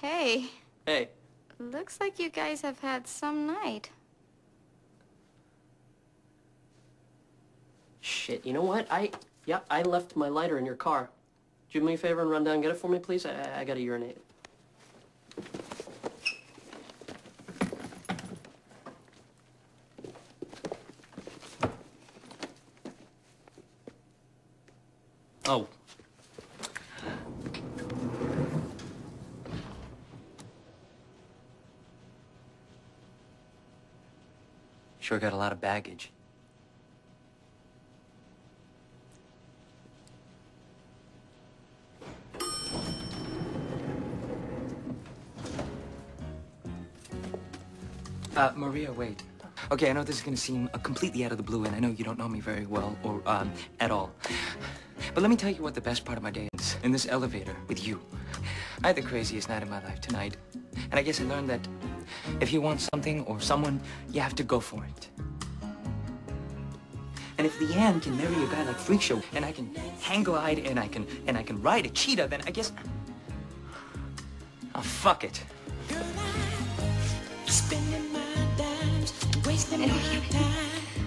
Hey, Hey, looks like you guys have had some night. shit, you know what? I, yeah, I left my lighter in your car. Do me a favor and run down and get it for me, please? I, I gotta urinate. Oh. Sure got a lot of baggage. Uh, Maria, wait. Okay, I know this is gonna seem uh, completely out of the blue, and I know you don't know me very well, or, um, at all. But let me tell you what the best part of my day is. In this elevator, with you. I had the craziest night of my life tonight. And I guess I learned that if you want something or someone, you have to go for it. And if Leanne can marry a guy like Freak Show, and I can hang glide, and I can and I can ride a cheetah, then I guess. Oh, fuck it.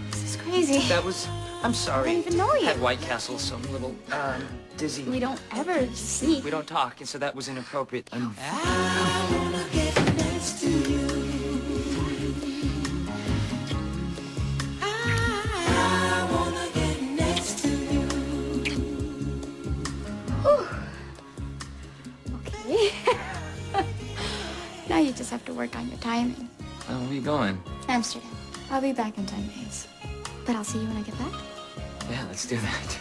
This is crazy. That was. I'm sorry. I didn't even know you. Had White Castle, so I'm a little um, dizzy. We don't ever sleep. We don't talk, and so that was inappropriate. Okay. now you just have to work on your timing. oh, where are you going? Amsterdam. I'll be back in 10 days. But I'll see you when I get back. Yeah, let's do that.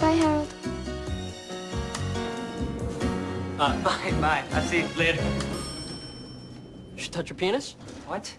Bye, Harold. Uh, bye, bye. I'll see you later. Should touch your penis? What?